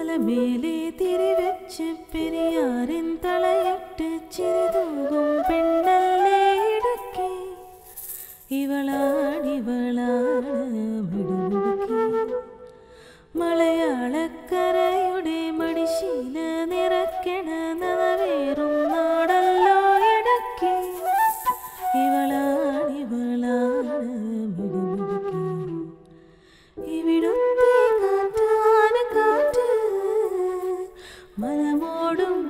മലമേലെ തിരിവെച്ച് പെരിയാറിൻ തളയിട്ട് ചിരിതൂകും പെണ്ണല്ലേ ഇടക്കി. ഇവളാണിവളാണ് മലയാളക്കര மனமோடும்